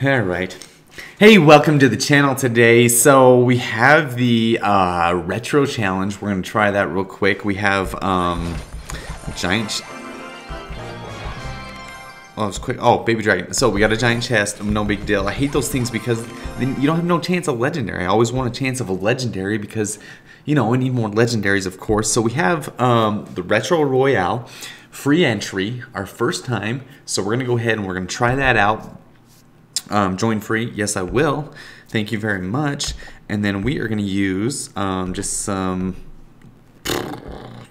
All right. Hey, welcome to the channel today. So we have the uh, retro challenge. We're gonna try that real quick. We have um, a giant. Oh, it's quick. Oh, baby dragon. So we got a giant chest. No big deal. I hate those things because then you don't have no chance of legendary. I always want a chance of a legendary because, you know, we need more legendaries, of course. So we have um, the retro royale, free entry, our first time. So we're gonna go ahead and we're gonna try that out um, join free. Yes, I will. Thank you very much. And then we are going to use um, just some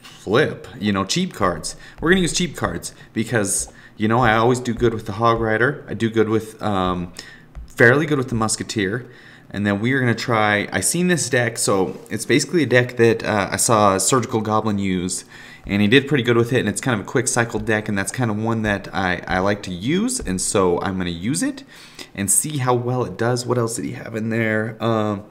flip, you know, cheap cards. We're going to use cheap cards because, you know, I always do good with the Hog Rider. I do good with, um, fairly good with the Musketeer. And then we are going to try, I seen this deck, so it's basically a deck that uh, I saw Surgical Goblin use and he did pretty good with it and it's kind of a quick cycle deck and that's kind of one that I, I like to use and so I'm going to use it and see how well it does. What else did he have in there? Um,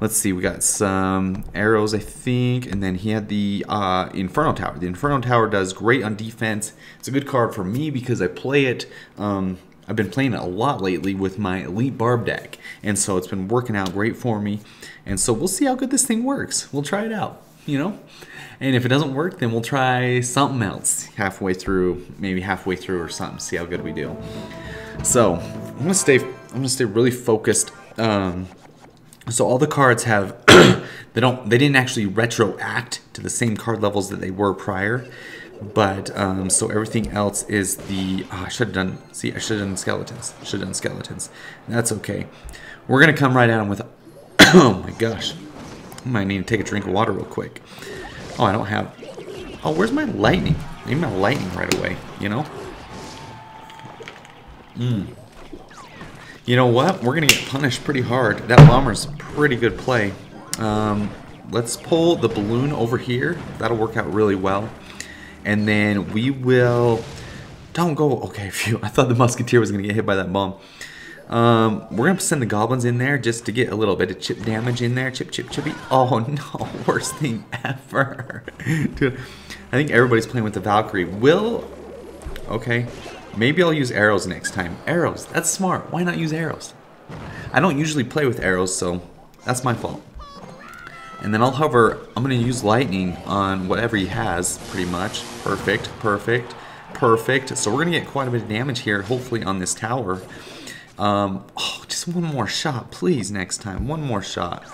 let's see, we got some arrows, I think, and then he had the uh, Inferno Tower. The Inferno Tower does great on defense. It's a good card for me because I play it. Um, I've been playing it a lot lately with my Elite Barb deck, and so it's been working out great for me. And so we'll see how good this thing works. We'll try it out, you know? And if it doesn't work, then we'll try something else halfway through, maybe halfway through or something, see how good we do. So I'm gonna stay, I'm gonna stay really focused. Um, so all the cards have, they don't, they didn't actually retroact to the same card levels that they were prior. But, um, so everything else is the, oh, I should have done, see, I should have done skeletons. Should have done skeletons. That's okay. We're gonna come right at them with, oh my gosh. I might need to take a drink of water real quick. Oh, I don't have... Oh, where's my lightning? I Need my lightning right away, you know? Hmm. You know what? We're going to get punished pretty hard. That bomber's pretty good play. Um, let's pull the balloon over here. That'll work out really well. And then we will... Don't go... Okay, phew. I thought the musketeer was going to get hit by that bomb. Um, we're going to send the goblins in there just to get a little bit of chip damage in there. Chip, chip, chippy. Oh, no. Worst thing ever. Dude, I think everybody's playing with the Valkyrie. Will... Okay. Maybe I'll use arrows next time. Arrows. That's smart. Why not use arrows? I don't usually play with arrows, so that's my fault. And then I'll hover... I'm going to use lightning on whatever he has, pretty much. Perfect. Perfect. Perfect. So we're going to get quite a bit of damage here, hopefully, on this tower. Um, oh, just one more shot, please, next time. One more shot.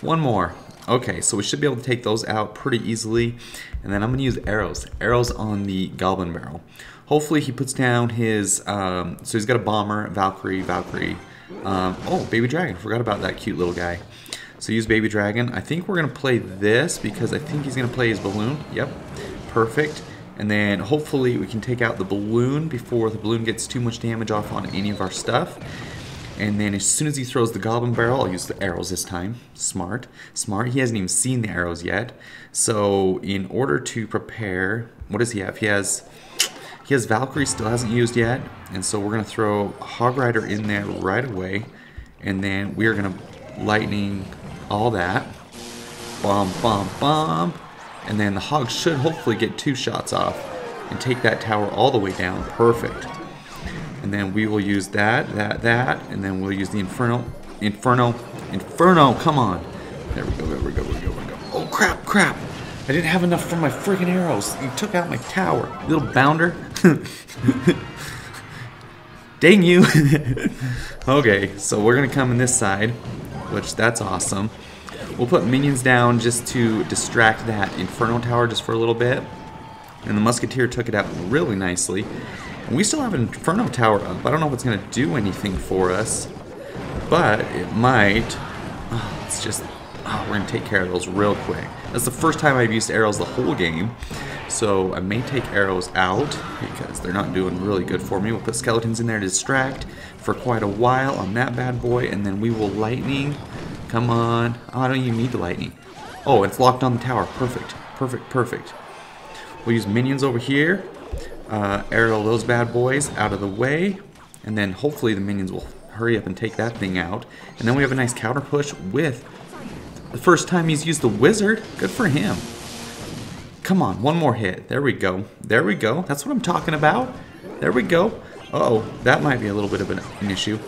One more. Okay, so we should be able to take those out pretty easily. And then I'm going to use arrows. Arrows on the Goblin Barrel. Hopefully he puts down his... Um, so he's got a Bomber, Valkyrie, Valkyrie. Um, oh, Baby Dragon. Forgot about that cute little guy. So use Baby Dragon. I think we're going to play this because I think he's going to play his Balloon. Yep, perfect. And then hopefully we can take out the balloon before the balloon gets too much damage off on any of our stuff. And then as soon as he throws the goblin barrel, I'll use the arrows this time. Smart. Smart. He hasn't even seen the arrows yet. So in order to prepare, what does he have? He has he has Valkyrie still hasn't used yet. And so we're going to throw Hog Rider in there right away. And then we are going to lightning all that. Bomb, bomb, bomb. And then the Hogs should hopefully get two shots off and take that tower all the way down. Perfect. And then we will use that, that, that, and then we'll use the Inferno. Inferno. Inferno, come on. There we go, there we go, there we go, there we go. Oh, crap, crap. I didn't have enough for my freaking arrows. You took out my tower. Little bounder. Dang you. okay, so we're going to come in this side, which that's awesome. We'll put minions down just to distract that Inferno Tower just for a little bit. And the Musketeer took it out really nicely. And we still have an Inferno Tower up. I don't know if it's going to do anything for us. But it might. Oh, it's just... Oh, we're going to take care of those real quick. That's the first time I've used arrows the whole game. So I may take arrows out because they're not doing really good for me. We'll put skeletons in there to distract for quite a while on that bad boy. And then we will lightning Come on. Oh, I don't even need the lightning. Oh, it's locked on the tower. Perfect. Perfect, perfect. We'll use minions over here. Uh, aerial those bad boys out of the way. And then hopefully the minions will hurry up and take that thing out. And then we have a nice counter push with the first time he's used the wizard. Good for him. Come on, one more hit. There we go. There we go. That's what I'm talking about. There we go. Uh oh that might be a little bit of an, an issue.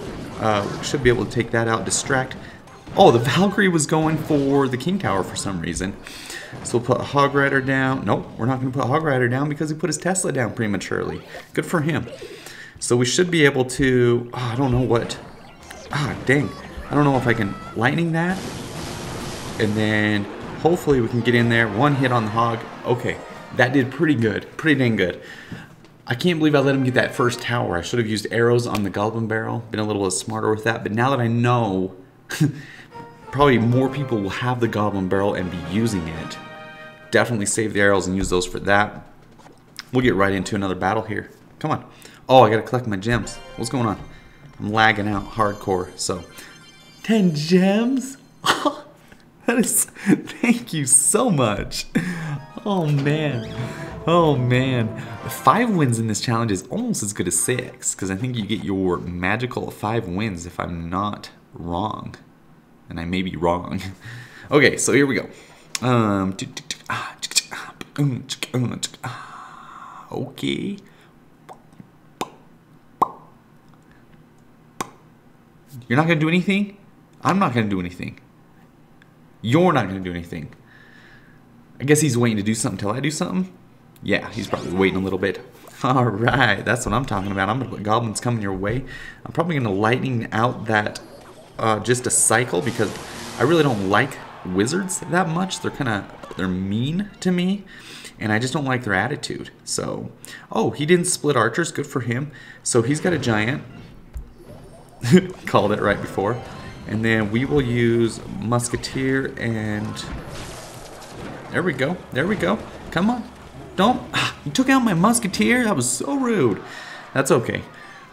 Uh, should be able to take that out, distract. Oh, the Valkyrie was going for the King Tower for some reason. So we'll put Hog Rider down. Nope, we're not going to put Hog Rider down because he put his Tesla down prematurely. Good for him. So we should be able to... Oh, I don't know what... Ah, dang. I don't know if I can lightning that. And then hopefully we can get in there. One hit on the Hog. Okay, that did pretty good. Pretty dang good. I can't believe I let him get that first tower. I should have used arrows on the Goblin Barrel. Been a little bit smarter with that. But now that I know... probably more people will have the Goblin Barrel and be using it. Definitely save the arrows and use those for that. We'll get right into another battle here. Come on. Oh, I gotta collect my gems. What's going on? I'm lagging out hardcore, so. 10 gems? that is, thank you so much. Oh man. Oh man. Five wins in this challenge is almost as good as six, because I think you get your magical five wins if I'm not wrong and I may be wrong. okay, so here we go. Um, okay. You're not gonna do anything? I'm not gonna do anything. You're not gonna do anything. I guess he's waiting to do something till I do something. Yeah, he's probably waiting a little bit. All right, that's what I'm talking about. I'm gonna put goblins coming your way. I'm probably gonna lightning out that uh, just a cycle because I really don't like wizards that much. They're kind of they're mean to me, and I just don't like their attitude. So, oh, he didn't split archers. Good for him. So he's got a giant. Called it right before. And then we will use musketeer and there we go. There we go. Come on. Don't. You took out my musketeer? That was so rude. That's okay.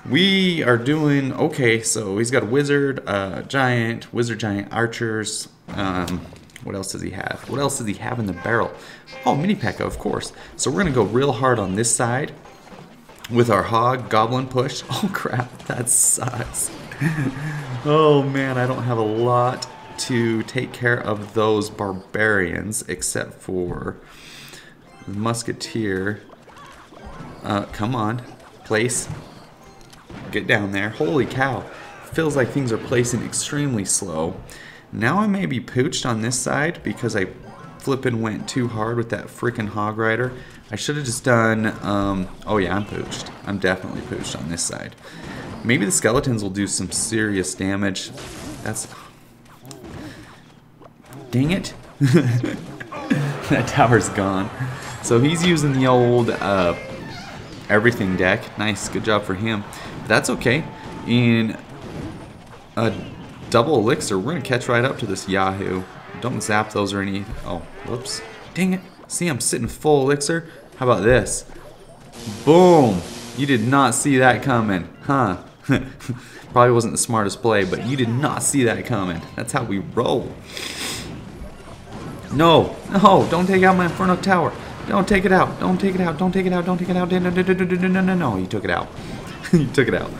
We are doing okay. So he's got a wizard, uh, giant, wizard, giant, archers. Um, what else does he have? What else does he have in the barrel? Oh, mini P.E.K.K.A, of course. So we're gonna go real hard on this side with our hog goblin push. Oh crap, that sucks. oh man, I don't have a lot to take care of those barbarians except for musketeer. Uh, come on, place. Get down there. Holy cow. Feels like things are placing extremely slow. Now I may be pooched on this side because I flippin' went too hard with that freaking hog rider. I should have just done, um, oh yeah, I'm pooched. I'm definitely pooched on this side. Maybe the skeletons will do some serious damage. That's, dang it. that tower's gone. So he's using the old uh, everything deck. Nice, good job for him. That's okay. In a double elixir, we're going to catch right up to this Yahoo. Don't zap those or any... Oh, whoops. Dang it. See, I'm sitting full elixir. How about this? Boom. You did not see that coming, huh? Probably wasn't the smartest play, but you did not see that coming. That's how we roll. No, no, don't take out my Inferno Tower. Don't take it out. Don't take it out. Don't take it out. Don't take it out. No, no, no, no, no, no, no, no. You took it out. you took it out.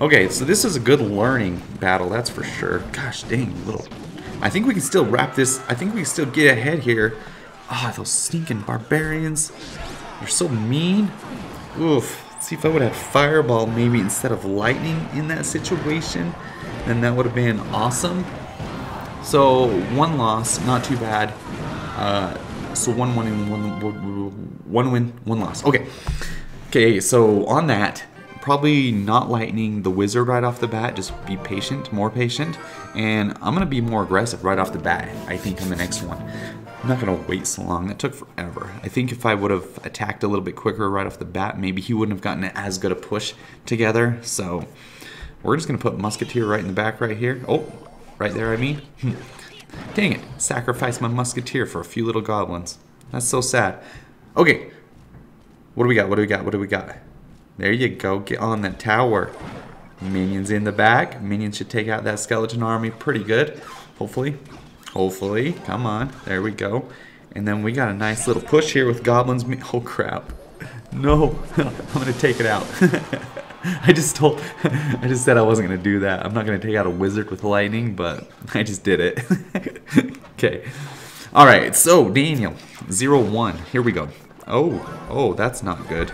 Okay, so this is a good learning battle, that's for sure. Gosh dang, little... I think we can still wrap this... I think we can still get ahead here. Ah, oh, those stinking barbarians. They're so mean. Oof. See if I would have fireball maybe instead of lightning in that situation. Then that would have been awesome. So, one loss, not too bad. Uh, so one win, one, one win, one loss. Okay. Okay, so on that, probably not lightning the wizard right off the bat. Just be patient, more patient. And I'm to be more aggressive right off the bat, I think, on the next one. I'm not to wait so long. That took forever. I think if I would have attacked a little bit quicker right off the bat, maybe he wouldn't have gotten as good a push together. So we're just to put Musketeer right in the back right here. Oh, right there, I mean. Hmm. Dang it. Sacrifice my Musketeer for a few little goblins. That's so sad. Okay. What do we got? What do we got? What do we got? There you go. Get on that tower. Minions in the back. Minions should take out that skeleton army pretty good. Hopefully. Hopefully. Come on. There we go. And then we got a nice little push here with goblins. Oh, crap. No. I'm going to take it out. I just told, I just said I wasn't going to do that. I'm not going to take out a wizard with lightning, but I just did it. okay. All right. So, Daniel, zero one. Here we go. Oh, oh, that's not good.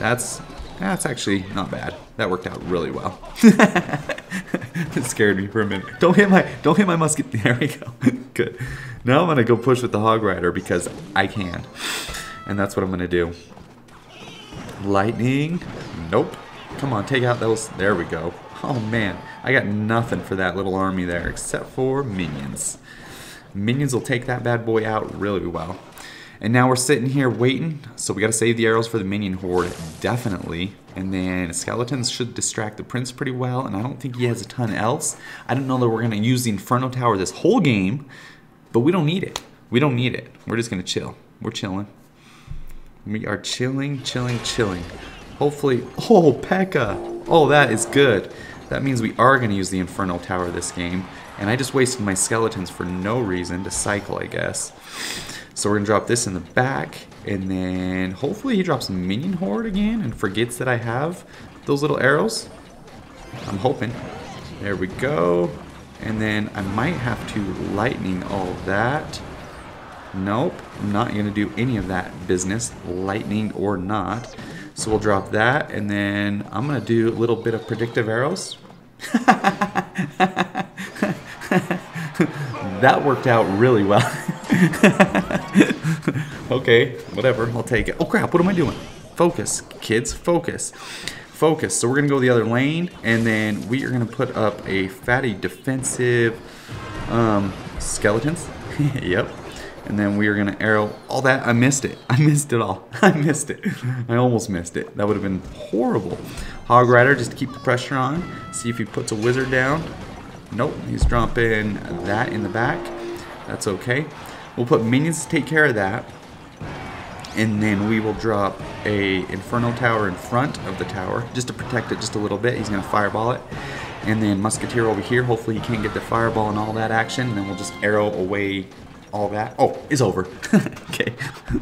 That's That's actually not bad. That worked out really well. it scared me for a minute. Don't hit my don't hit my musket. There we go. Good. Now I'm gonna go push with the hog rider because I can. And that's what I'm gonna do. Lightning. Nope. Come on, take out those. There we go. Oh man, I got nothing for that little army there except for minions. Minions will take that bad boy out really well. And now we're sitting here waiting, so we gotta save the arrows for the minion horde, definitely. And then skeletons should distract the prince pretty well, and I don't think he has a ton else. I don't know that we're gonna use the Inferno Tower this whole game, but we don't need it. We don't need it. We're just gonna chill. We're chilling. We are chilling, chilling, chilling. Hopefully, oh, P.E.K.K.A. Oh, that is good. That means we are gonna use the Inferno Tower this game. And I just wasted my skeletons for no reason to cycle, I guess. So we're going to drop this in the back, and then hopefully he drops Minion Horde again and forgets that I have those little arrows. I'm hoping. There we go. And then I might have to lightning all that. Nope, I'm not going to do any of that business, lightning or not. So we'll drop that, and then I'm going to do a little bit of predictive arrows. that worked out really well. okay, whatever, I'll take it. Oh crap, what am I doing? Focus, kids, focus. Focus. So we're gonna go the other lane, and then we are gonna put up a fatty defensive um, skeletons. yep. And then we are gonna arrow all that. I missed it. I missed it all. I missed it. I almost missed it. That would have been horrible. Hog Rider, just to keep the pressure on. See if he puts a wizard down. Nope, he's dropping that in the back. That's okay. We'll put minions to take care of that. And then we will drop a Inferno Tower in front of the tower, just to protect it just a little bit. He's going to fireball it. And then Musketeer over here, hopefully he can't get the fireball and all that action. And then we'll just arrow away all that. Oh, it's over. okay,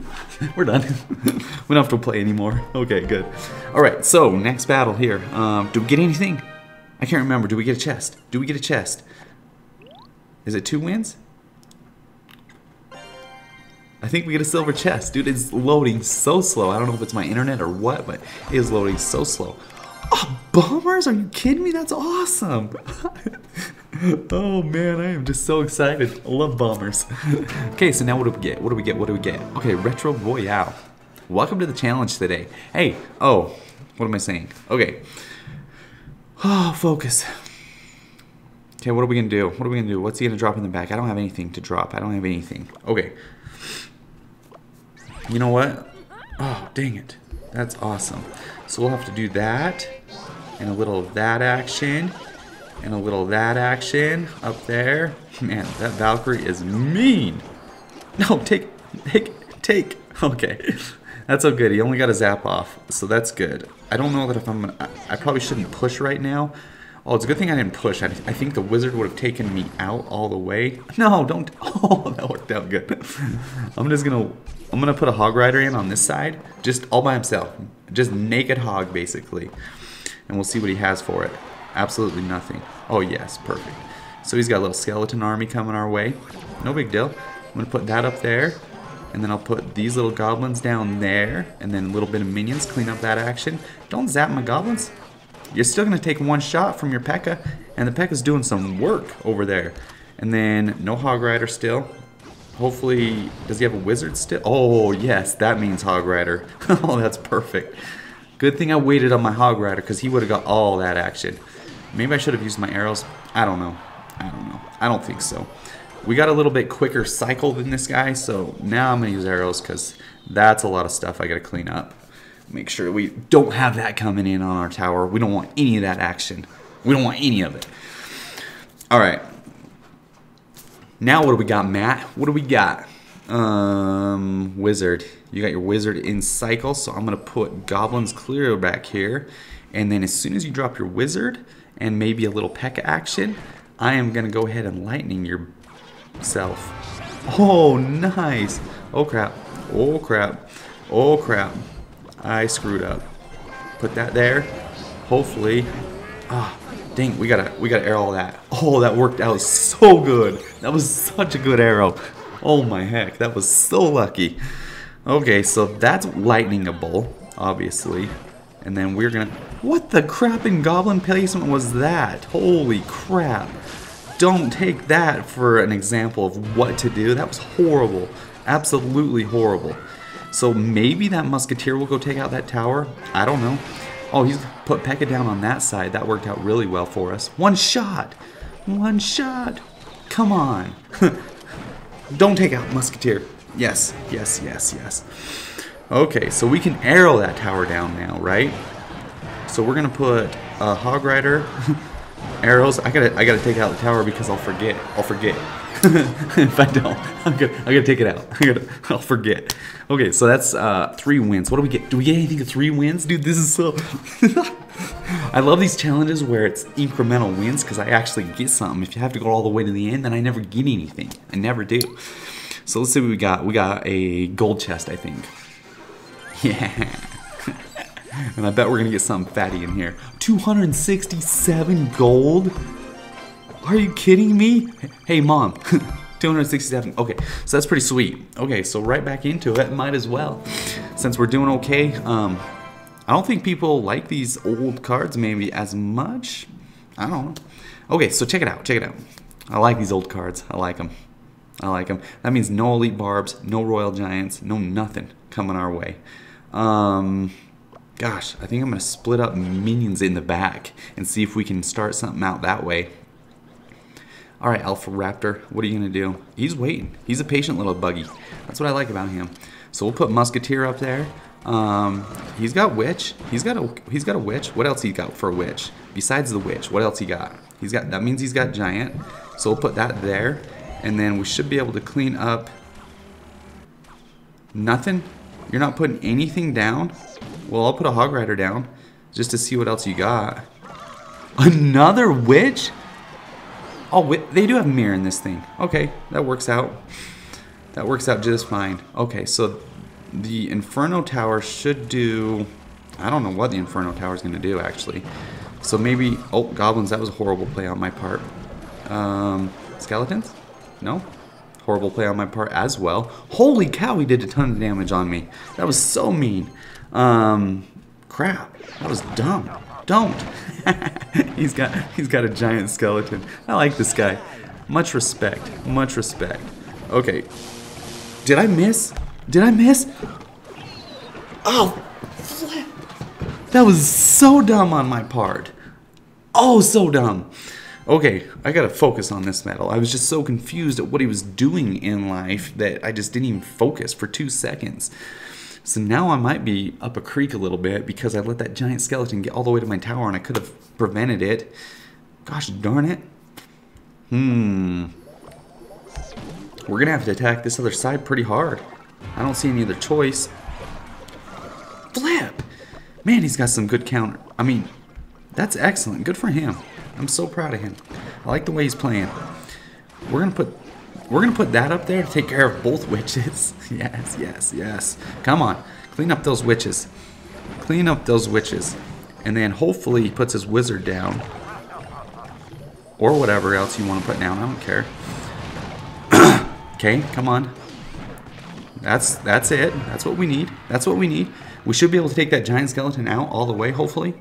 we're done. we don't have to play anymore. Okay, good. All right, so next battle here. Um, do we get anything? I can't remember. Do we get a chest? Do we get a chest? Is it two wins? I think we get a silver chest. Dude, it's loading so slow. I don't know if it's my internet or what, but it is loading so slow. Oh, bombers? Are you kidding me? That's awesome. oh man, I am just so excited. I love bombers. okay, so now what do we get? What do we get? What do we get? Okay, Retro Royale. Welcome to the challenge today. Hey, oh, what am I saying? Okay. Oh, focus. Okay, what are we gonna do? What are we gonna do? What's he gonna drop in the back? I don't have anything to drop. I don't have anything. Okay. You know what? Oh, dang it. That's awesome. So we'll have to do that, and a little of that action, and a little of that action up there. Man, that Valkyrie is mean. No, take, take, take. Okay. That's so good. He only got a zap off, so that's good. I don't know that if I'm gonna... I, I probably shouldn't push right now. Oh, it's a good thing I didn't push. I, I think the wizard would have taken me out all the way. No, don't... Oh, that worked out good. I'm just gonna... I'm gonna put a hog rider in on this side, just all by himself. Just naked hog, basically. And we'll see what he has for it. Absolutely nothing. Oh, yes, perfect. So he's got a little skeleton army coming our way. No big deal. I'm gonna put that up there. And then I'll put these little goblins down there. And then a little bit of minions, clean up that action. Don't zap my goblins. You're still going to take one shot from your P.E.K.K.A. And the P.E.K.K.A.'s doing some work over there. And then no Hog Rider still. Hopefully, does he have a wizard still? Oh, yes, that means Hog Rider. oh, that's perfect. Good thing I waited on my Hog Rider because he would have got all that action. Maybe I should have used my arrows. I don't know. I don't know. I don't think so. We got a little bit quicker cycle than this guy, so now I'm going to use arrows because that's a lot of stuff I got to clean up. Make sure we don't have that coming in on our tower. We don't want any of that action. We don't want any of it. All right. Now what do we got, Matt? What do we got? Um, wizard. You got your wizard in cycle, so I'm going to put goblins clear back here. And then as soon as you drop your wizard and maybe a little P.E.K.K.A. action, I am going to go ahead and lightning your self. Oh, nice. Oh, crap. Oh, crap. Oh, crap. I screwed up. Put that there. Hopefully. Ah, dang, we gotta we gotta arrow all that. Oh, that worked out so good. That was such a good arrow. Oh my heck, that was so lucky. Okay, so that's lightningable, obviously. And then we're gonna... What the crap in goblin placement was that? Holy crap. Don't take that for an example of what to do. That was horrible. Absolutely horrible. So maybe that musketeer will go take out that tower. I don't know. Oh, he's put Pekka down on that side. That worked out really well for us. One shot. One shot. Come on. don't take out musketeer. Yes, yes, yes, yes. Okay, so we can arrow that tower down now, right? So we're gonna put a hog rider, arrows. I gotta, I gotta take out the tower because I'll forget. I'll forget. if I don't, I'm gonna, I'm gonna take it out. I gotta, I'll forget. Okay, so that's uh, three wins. What do we get? Do we get anything three wins, dude? This is so. I love these challenges where it's incremental wins because I actually get something. If you have to go all the way to the end, then I never get anything. I never do. So let's see what we got. We got a gold chest, I think. Yeah. And I bet we're gonna get something fatty in here. 267 gold? Are you kidding me? Hey mom, 267. Okay, so that's pretty sweet. Okay, so right back into it, might as well. Since we're doing okay, um, I don't think people like these old cards maybe as much. I don't know. Okay, so check it out, check it out. I like these old cards, I like them. I like them. That means no Elite Barbs, no Royal Giants, no nothing coming our way. Um, gosh, I think I'm to split up minions in the back and see if we can start something out that way. All right, Alpha Raptor, what are you to do? He's waiting. He's a patient little buggy. That's what I like about him. So we'll put Musketeer up there. Um, he's got Witch. He's got a he's got a Witch. What else he got for a Witch? Besides the Witch, what else he got? He's got that means he's got Giant. So we'll put that there, and then we should be able to clean up. Nothing. You're not putting anything down? Well, I'll put a Hog Rider down just to see what else you got. Another witch? Oh, they do have mirror in this thing. Okay, that works out. That works out just fine. Okay, so the Inferno Tower should do... I don't know what the Inferno Tower is going to do, actually. So maybe... Oh, Goblins, that was a horrible play on my part. Um, skeletons? No? Horrible play on my part as well. Holy cow, he did a ton of damage on me. That was so mean. Um, crap. That was dumb. Don't. he's got he's got a giant skeleton. I like this guy. Much respect. Much respect. Okay. Did I miss? Did I miss? Oh, that was so dumb on my part. Oh, so dumb. Okay, I gotta focus on this medal. I was just so confused at what he was doing in life that I just didn't even focus for two seconds. So now I might be up a creek a little bit because I let that giant skeleton get all the way to my tower and I could have prevented it. Gosh darn it. Hmm. We're gonna have to attack this other side pretty hard. I don't see any other choice. Flip! Man, he's got some good counter. I mean, that's excellent. Good for him. I'm so proud of him. I like the way he's playing. We're gonna put we're gonna put that up there to take care of both witches. yes, yes, yes. Come on, clean up those witches. Clean up those witches, and then hopefully he puts his wizard down, or whatever else you want to put down. I don't care. okay, come on. That's that's it. That's what we need. That's what we need. We should be able to take that giant skeleton out all the way, hopefully.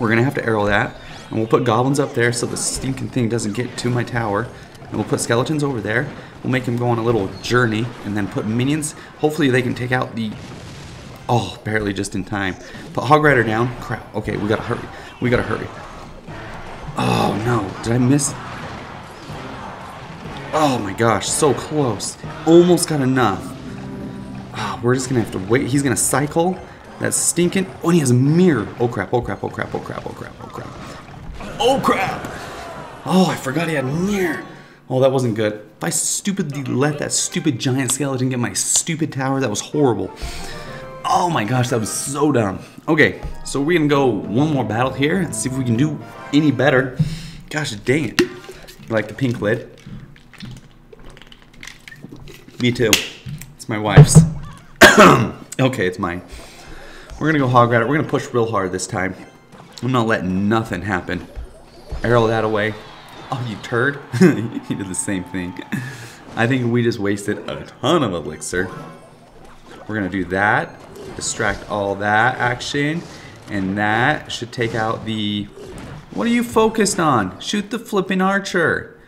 We're going to have to arrow that. And we'll put goblins up there so the stinking thing doesn't get to my tower. And we'll put skeletons over there. We'll make him go on a little journey and then put minions. Hopefully they can take out the... Oh, barely just in time. Put Hog Rider down. Crap. Okay, we gotta hurry. We gotta hurry. Oh, no. Did I miss? Oh my gosh, so close. Almost got enough. Oh, we're just gonna have to wait. He's gonna cycle. That's stinking. Oh, and he has a mirror. Oh crap, oh crap, oh crap, oh crap, oh crap, oh crap. Oh crap! Oh, I forgot he had a mirror. Oh, that wasn't good. If I stupidly let that stupid giant skeleton get my stupid tower, that was horrible. Oh my gosh, that was so dumb. Okay, so we're gonna go one more battle here and see if we can do any better. Gosh dang it. You like the pink lid? Me too. It's my wife's. okay, it's mine. We're gonna go hog rider. We're gonna push real hard this time. I'm not letting nothing happen. Arrow that away. Oh, you turd. he did the same thing. I think we just wasted a ton of elixir. We're gonna do that. distract all that action. And that should take out the... What are you focused on? Shoot the flipping archer.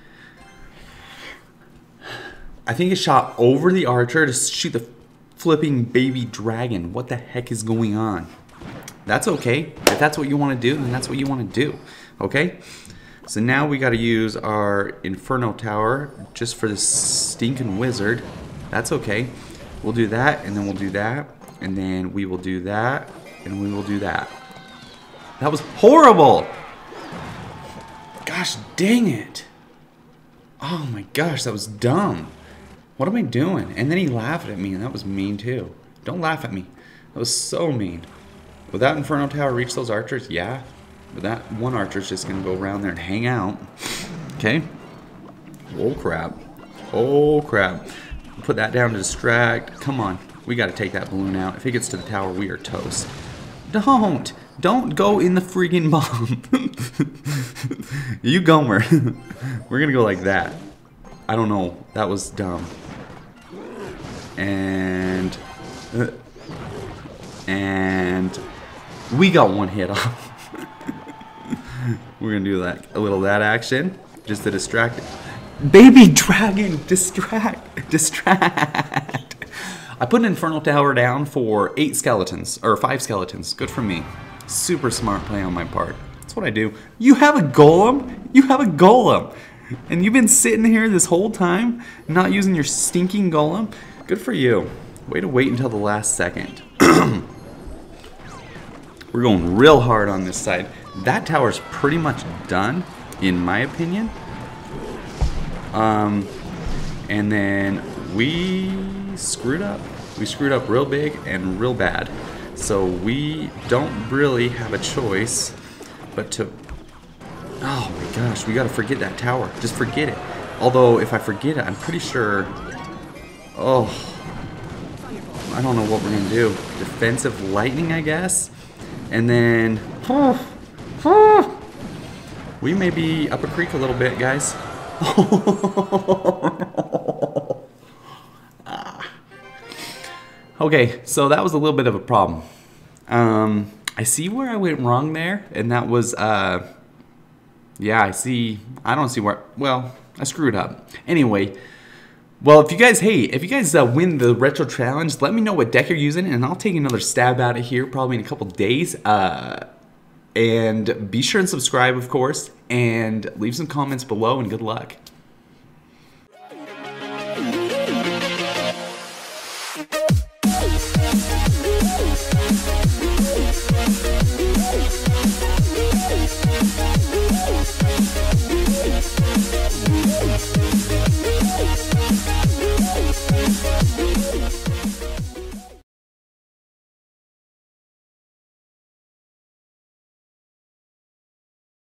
I think it shot over the archer to shoot the flipping baby dragon. What the heck is going on? That's okay. If that's what you want to do, then that's what you want to do. Okay? So now we got to use our Inferno Tower just for the stinking wizard. That's okay. We'll do that, and then we'll do that, and then we will do that, and we will do that. That was horrible! Gosh dang it. Oh my gosh, that was dumb. What am I doing? And then he laughed at me, and that was mean too. Don't laugh at me. That was so mean. Would that Inferno Tower reach those archers? Yeah. But that one archer's just to go around there and hang out. Okay. Oh, crap. Oh, crap. Put that down to distract. Come on. We got to take that balloon out. If it gets to the tower, we are toast. Don't. Don't go in the freaking bomb. you gomer. We're to go like that. I don't know. That was dumb. And... Uh, and... We got one hit off. We're gonna do that a little that action just to distract. Baby dragon, distract, distract. I put an infernal tower down for eight skeletons or five skeletons. Good for me. Super smart play on my part. That's what I do. You have a golem. You have a golem. And you've been sitting here this whole time, not using your stinking golem? Good for you. Way to wait until the last second. We're going real hard on this side. That tower's pretty much done, in my opinion. Um, and then we screwed up. We screwed up real big and real bad. So we don't really have a choice but to Oh my gosh, we gotta forget that tower. Just forget it. Although, if I forget it, I'm pretty sure... Oh. I don't know what we're gonna do. Defensive lightning, I guess? And then... Oh, oh, we may be up a creek a little bit, guys. okay, so that was a little bit of a problem. Um, I see where I went wrong there, and that was... Uh, yeah, I see. I don't see where. Well, I screwed up. Anyway, well, if you guys, hey, if you guys uh, win the retro challenge, let me know what deck you're using, and I'll take another stab at it here, probably in a couple days. Uh, and be sure and subscribe, of course, and leave some comments below, and good luck.